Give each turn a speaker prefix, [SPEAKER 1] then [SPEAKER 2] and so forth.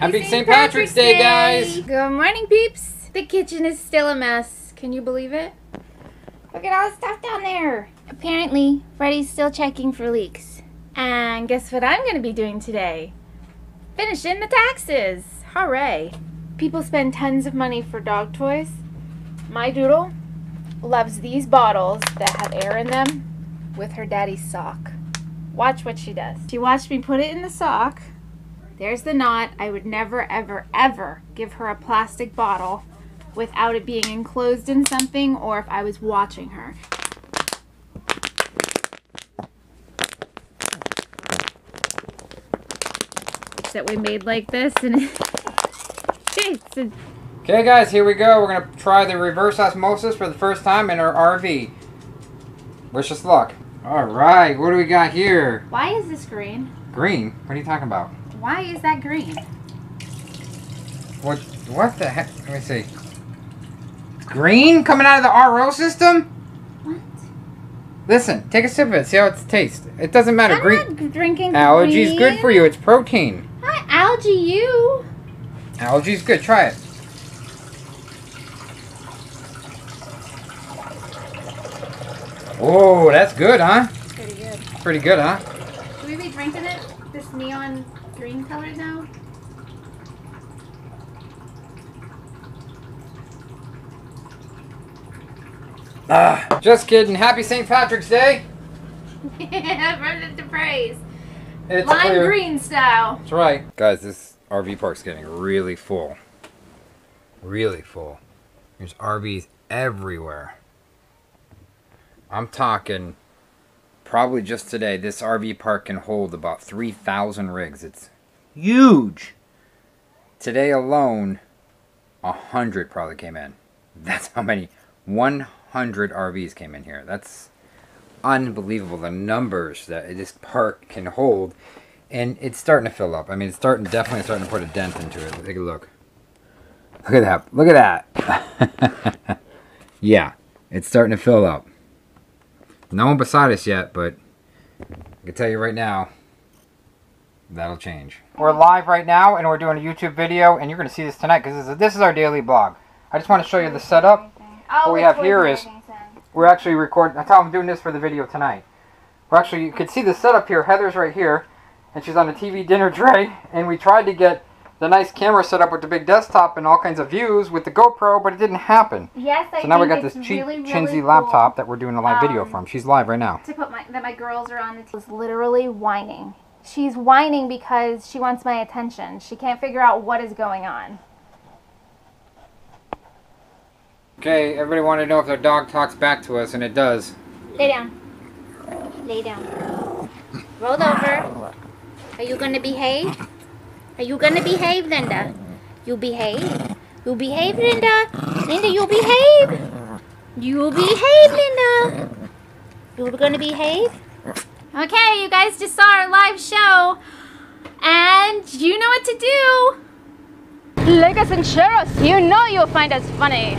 [SPEAKER 1] Happy St. Patrick's Day, guys.
[SPEAKER 2] Good morning, peeps. The kitchen is still a mess. Can you believe it? Look at all the stuff down there. Apparently, Freddy's still checking for leaks. And guess what I'm going to be doing today? Finishing the taxes. Hooray. People spend tons of money for dog toys. My doodle loves these bottles that have air in them with her daddy's sock. Watch what she does. She watched me put it in the sock. There's the knot. I would never, ever, ever give her a plastic bottle without it being enclosed in something or if I was watching her. That we made like this and it's
[SPEAKER 1] Okay, guys, here we go. We're going to try the reverse osmosis for the first time in our RV. Wish us luck. All right, what do we got here?
[SPEAKER 2] why is this green?
[SPEAKER 1] Green? What are you talking about?
[SPEAKER 2] Why is that green?
[SPEAKER 1] What What the heck? Let me see. Green coming out of the RO system?
[SPEAKER 2] What?
[SPEAKER 1] Listen, take a sip of it. See how it tastes. It doesn't matter.
[SPEAKER 2] I'm
[SPEAKER 1] green.
[SPEAKER 2] not drinking
[SPEAKER 1] Algae's good for you. It's protein.
[SPEAKER 2] Hi, algae you.
[SPEAKER 1] Algae's good. Try it. Oh, that's good, huh?
[SPEAKER 2] Pretty good.
[SPEAKER 1] Pretty good, huh?
[SPEAKER 2] Should we be drinking it? This neon green color now?
[SPEAKER 1] Ah, just kidding. Happy St. Patrick's Day.
[SPEAKER 2] From the Depreys.
[SPEAKER 1] It's
[SPEAKER 2] Lime
[SPEAKER 1] clear.
[SPEAKER 2] green style.
[SPEAKER 1] That's right. Guys, this RV park's getting really full. Really full. There's RVs everywhere. I'm talking probably just today, this RV park can hold about 3,000 rigs. It's huge. Today alone, 100 probably came in. That's how many. 100 RVs came in here. That's unbelievable the numbers that this park can hold and it's starting to fill up i mean it's starting definitely starting to put a dent into it take a look look at that look at that yeah it's starting to fill up no one beside us yet but i can tell you right now that'll change we're live right now and we're doing a youtube video and you're going to see this tonight because this is, this is our daily blog i just want to show you the setup
[SPEAKER 2] Oh,
[SPEAKER 1] What we
[SPEAKER 2] it's
[SPEAKER 1] have here
[SPEAKER 2] poison
[SPEAKER 1] is-
[SPEAKER 2] ivy, son.
[SPEAKER 1] we're actually recording. That's how I'm doing this for the video tonight. We're actually, you can see the setup here. Heather's right here, and she's on a TV dinner tray. And we tried to get the nice camera set up with the big desktop and all kinds of views with the GoPro, but it didn't happen.
[SPEAKER 2] Yes, I
[SPEAKER 1] So now we got this cheap
[SPEAKER 2] really, really
[SPEAKER 1] Chinsey
[SPEAKER 2] cool
[SPEAKER 1] laptop that we're doing a live video
[SPEAKER 2] Um,
[SPEAKER 1] from. She's live right now.
[SPEAKER 2] To put my that my girls are on the. Was literally whining. She's whining because she wants my attention. She can't figure out what is going on.
[SPEAKER 1] Okay, everybody wanted to know if their dog talks back to us, and it does.
[SPEAKER 2] Lay down. Lay down. Roll over. Are you gonna behave? Are you gonna behave, Linda? You behave. You behave, Linda. Linda, you behave. You will behave, Linda. You gonna behave? Okay, you guys just saw our live show, and you know what to do. Like us and share us. You know you'll find us funny.